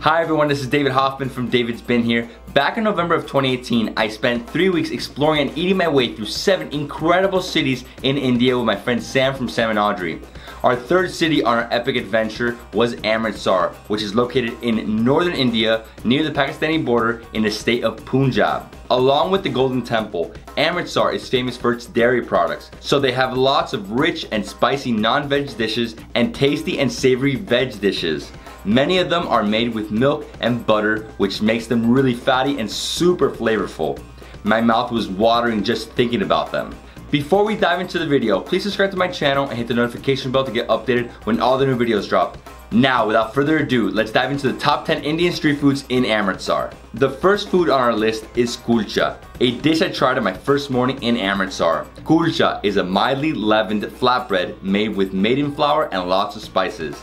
Hi everyone, this is David Hoffmann from David's Been Here. Back in November of 2018, I spent three weeks exploring and eating my way through seven incredible cities in India with my friend Sam from Sam and Audrey. Our third city on our epic adventure was Amritsar, which is located in northern India near the Pakistani border in the state of Punjab. Along with the Golden Temple, Amritsar is famous for its dairy products, so they have lots of rich and spicy non-veg dishes and tasty and savory veg dishes. Many of them are made with milk and butter, which makes them really fatty and super flavorful. My mouth was watering just thinking about them. Before we dive into the video, please subscribe to my channel and hit the notification bell to get updated when all the new videos drop. Now, without further ado, let's dive into the top 10 Indian street foods in Amritsar. The first food on our list is kulcha, a dish I tried on my first morning in Amritsar. Kulcha is a mildly leavened flatbread made with maida flour and lots of spices.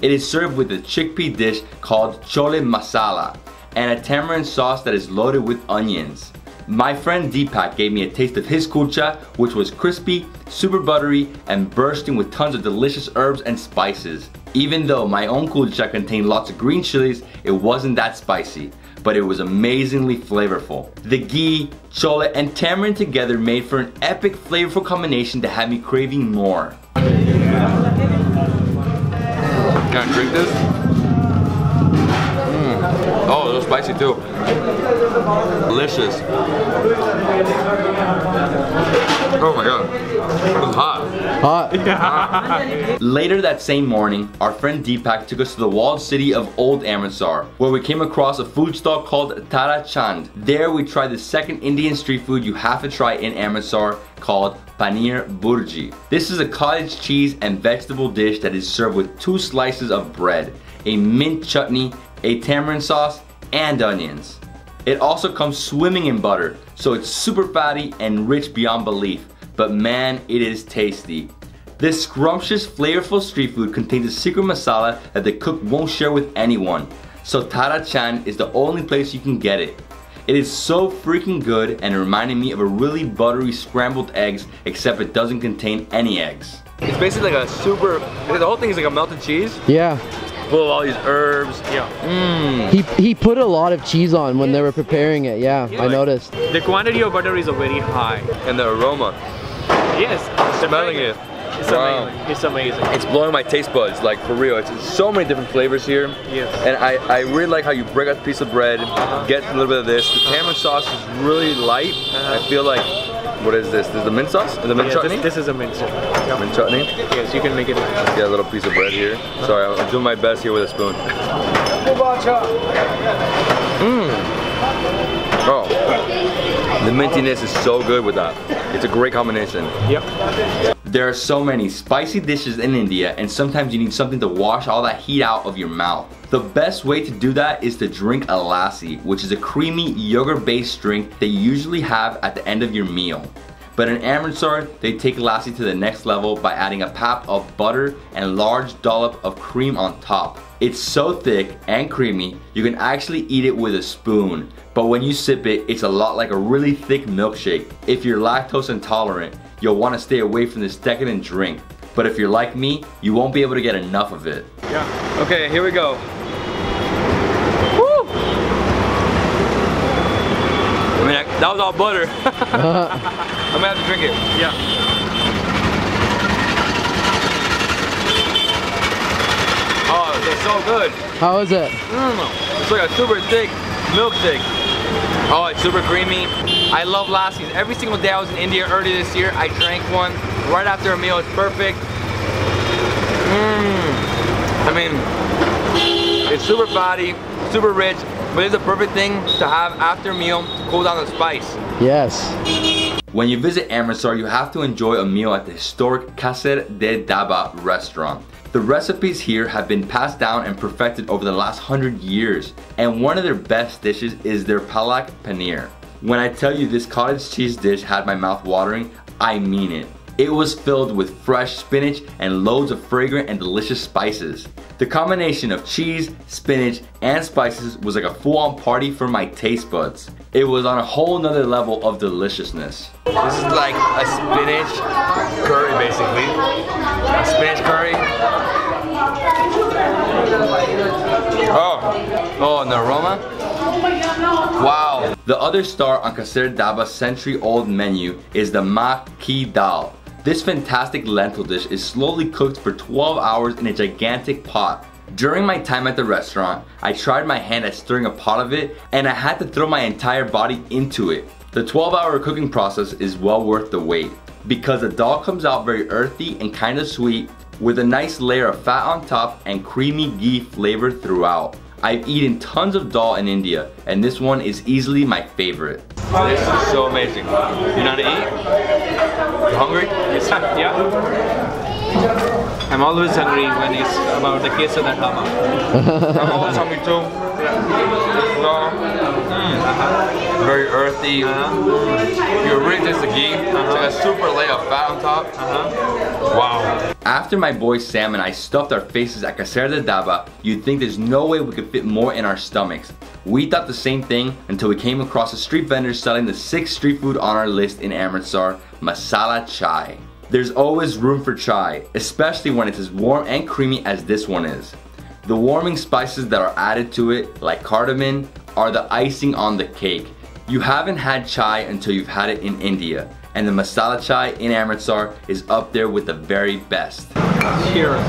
It is served with a chickpea dish called chole masala and a tamarind sauce that is loaded with onions. My friend Deepak gave me a taste of his kulcha, which was crispy, super buttery, and bursting with tons of delicious herbs and spices. Even though my own kulcha contained lots of green chilies, it wasn't that spicy, but it was amazingly flavorful. The ghee, chole, and tamarind together made for an epic flavorful combination that had me craving more. I drink this? Oh, it's spicy too. Delicious. Oh my god. It's hot. Hot. Later that same morning, our friend Deepak took us to the walled city of Old Amritsar, where we came across a food stall called Tara Chand. There we tried the second Indian street food you have to try in Amritsar called Paneer Bhurji. This is a cottage cheese and vegetable dish that is served with two slices of bread, a mint chutney, a tamarind sauce, and onions. It also comes swimming in butter, so it's super fatty and rich beyond belief, but man, it is tasty. This scrumptious, flavorful street food contains a secret masala that the cook won't share with anyone, so Tara Chand is the only place you can get it. It is so freaking good and it reminded me of a really buttery scrambled eggs except it doesn't contain any eggs. It's basically like a super, the whole thing is like a melted cheese Yeah. Full of all these herbs. Yeah. Mmm. He he put a lot of cheese on when they were preparing it. Yeah, I like- noticed. The quantity of butter is very high. And the aroma. Yes, Smelling it. It's Wow. amazing. It's amazing. It's blowing my taste buds, like for real. It's, it's so many different flavors here. Yes. And I, I really like how you break out a piece of bread, uh-huh. get a little bit of this. The tamarind sauce is really light. Uh-huh. I feel like, what is this? This is the mint sauce? The mint Yeah, chutney? this, this is a mint. Yeah. mint chutney. Yes, you can make it. Get a little piece of bread here. Sorry, I'm doing my best here with a spoon. Mmm. Oh. The mintiness is so good with that. It's a great combination. Yep. There are so many spicy dishes in India and sometimes you need something to wash all that heat out of your mouth. The best way to do that is to drink a lassi, which is a creamy yogurt-based drink you usually have at the end of your meal. But in Amritsar, they take lassi to the next level by adding a pap of butter and large dollop of cream on top. It's so thick and creamy, you can actually eat it with a spoon. But when you sip it, it's a lot like a really thick milkshake. If you're lactose intolerant, you'll want to stay away from this decadent drink. But if you're like me, you won't be able to get enough of it. Yeah. Okay, here we go. Woo! I mean, I- that was all butter. I'm gonna have to drink it. Yeah. Oh, it's so good. How is it? Mm, it's like a super thick milkshake. Oh, it's super creamy. I love lassis. Every single day I was in India earlier this year, I drank one right after a meal. It's perfect. Mmm. I mean, it's super fatty, super rich, but it's a perfect thing to have after a meal to cool down the spice. Yes. When you visit Amritsar, you have to enjoy a meal at the historic Kesar de Dhaba restaurant. The recipes here have been passed down and perfected over the last hundred years, and one of their best dishes is their palak paneer. When I tell you this cottage cheese dish had my mouth watering, I mean it. It was filled with fresh spinach and loads of fragrant and delicious spices. The combination of cheese, spinach, and spices was like a full-on party for my taste buds. It was on a whole nother level of deliciousness. This is like a spinach curry, basically. A spinach curry. Oh, the aroma? Wow. The other star on Kesar Dhaba's century-old menu is the Maa Ki Dal. This fantastic lentil dish is slowly cooked for 12 hours in a gigantic pot. During my time at the restaurant, I tried my hand at stirring a pot of it and I had to throw my entire body into it. The 12 hour cooking process is well worth the wait because the dal comes out very earthy and kind of sweet with a nice layer of fat on top and creamy ghee flavor throughout. I've eaten tons of dal in India and this one is easily my favorite. This is so amazing. You know how to eat? You hungry? Yes, yeah. I'm always hungry when it's about the Kesar de Dhaba. I'm always hungry too. No. Mm. Very earthy. Uh-huh. You really taste the ghee. It's like a super layer of fat on top. Uh-huh. Wow. After my boy Sam and I stuffed our faces at Kesar de Dhaba, you'd think there's no way we could fit more in our stomachs. We thought the same thing until we came across a street vendor selling the sixth street food on our list in Amritsar, masala chai. There's always room for chai, especially when it's as warm and creamy as this one is. The warming spices that are added to it, like cardamom, are the icing on the cake. You haven't had chai until you've had it in India, and the masala chai in Amritsar is up there with the very best. Cheers.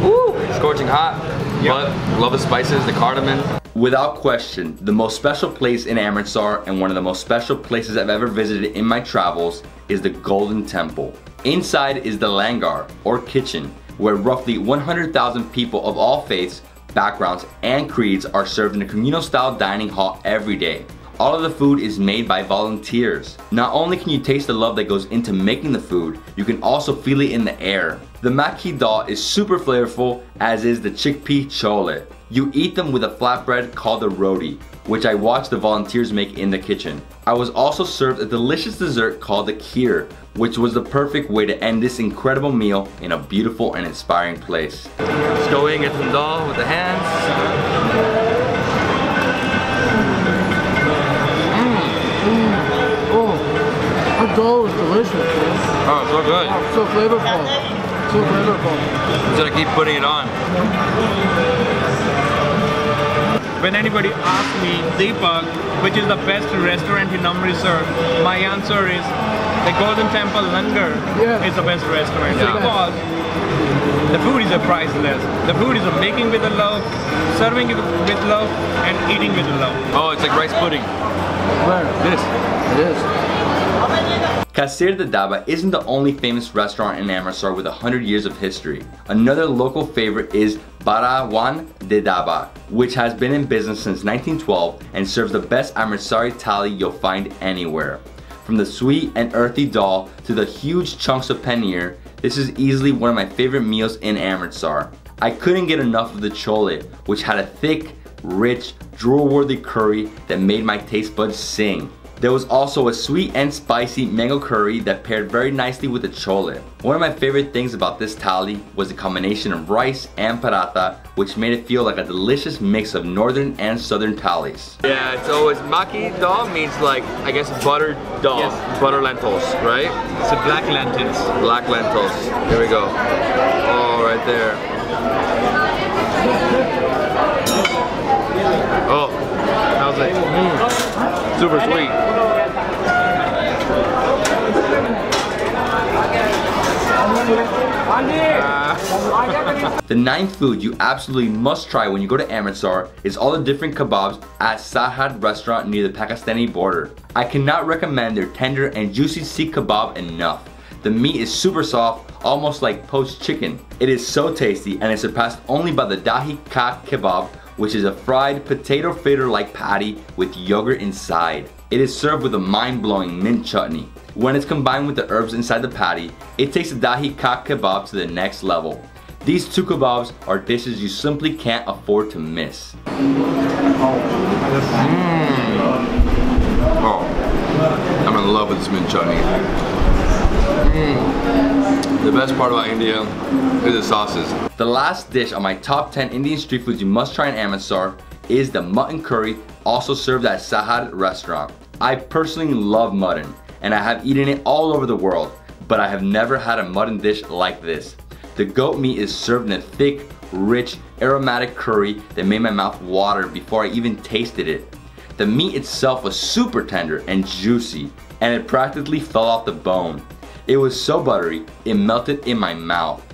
Woo! Scorching hot. But love the spices, the cardamom. Without question, the most special place in Amritsar and one of the most special places I've ever visited in my travels is the Golden Temple. Inside is the langar, or kitchen, where roughly 100,000 people of all faiths, backgrounds, and creeds are served in a communal style dining hall every day. All of the food is made by volunteers. Not only can you taste the love that goes into making the food, you can also feel it in the air. The maa ki dal is super flavorful, as is the chickpea chole. You eat them with a flatbread called the roti, which I watched the volunteers make in the kitchen. I was also served a delicious dessert called the kheer, which was the perfect way to end this incredible meal in a beautiful and inspiring place. Let's go in, dal with the hands. Mm, mm, mm. Oh, that dough is delicious. Man. Oh, so good. Oh, so flavorful. So flavorful. Just gotta keep putting it on. When anybody asks me, Deepak, which is the best restaurant in Amritsar, my answer is the Golden Temple Langar Yeah. is the best restaurant Yeah. because the food is a priceless. The food is a making with a love, serving it with love, and eating with love. Oh, it's like rice pudding. Where? This. It is. Kesar de Dhaba isn't the only famous restaurant in Amritsar with 100 years of history. Another local favorite is Bharawan de Dhaba, which has been in business since 1912 and serves the best Amritsari thali you'll find anywhere. From the sweet and earthy dal to the huge chunks of paneer, this is easily one of my favorite meals in Amritsar. I couldn't get enough of the chole, which had a thick, rich, drool-worthy curry that made my taste buds sing. There was also a sweet and spicy mango curry that paired very nicely with the chole. One of my favorite things about this thali was the combination of rice and paratha, which made it feel like a delicious mix of northern and southern thalis. Yeah, it's always maa ki dal means like I guess buttered dal, Yes. butter lentils, right? It's a black lentils. Black lentils. Here we go. Oh, right there. Oh, how's it? Super sweet. Ah. The ninth food you absolutely must try when you go to Amritsar is all the different kebabs at Sahad restaurant near the Pakistani border. I cannot recommend their tender and juicy seekh kebab enough. The meat is super soft, almost like poached chicken. It is so tasty and is surpassed only by the dahi ka kebab, which is a fried potato fritter like patty with yogurt inside. It is served with a mind-blowing mint chutney. When it's combined with the herbs inside the patty, it takes the dahi ka kebab to the next level. These two kebabs are dishes you simply can't afford to miss. Oh, I'm in love with this mint chutney. Mm. The best part about India is the sauces. The last dish on my top 10 Indian street foods you must try in Amritsar is the mutton curry, also served at Sahad restaurant. I personally love mutton, and I have eaten it all over the world, but I have never had a mutton dish like this. The goat meat is served in a thick, rich, aromatic curry that made my mouth water before I even tasted it. The meat itself was super tender and juicy, and it practically fell off the bone. It was so buttery, it melted in my mouth.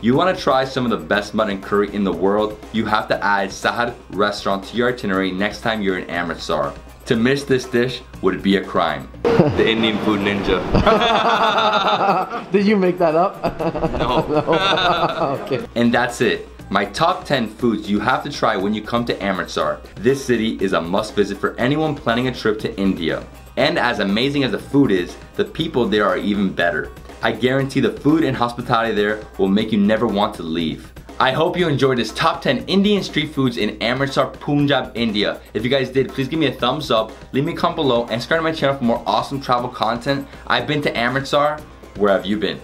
You want to try some of the best mutton curry in the world, you have to add Sahad restaurant to your itinerary next time you're in Amritsar. To miss this dish would be a crime. the Indian food ninja. Did you make that up? No. okay. And that's it. My top 10 foods you have to try when you come to Amritsar. This city is a must visit for anyone planning a trip to India. And as amazing as the food is, the people there are even better. I guarantee the food and hospitality there will make you never want to leave. I hope you enjoyed this top 10 Indian street foods in Amritsar, Punjab, India. If you guys did, please give me a thumbs up, leave me a comment below, and subscribe to my channel for more awesome travel content. I've been to Amritsar. Where have you been?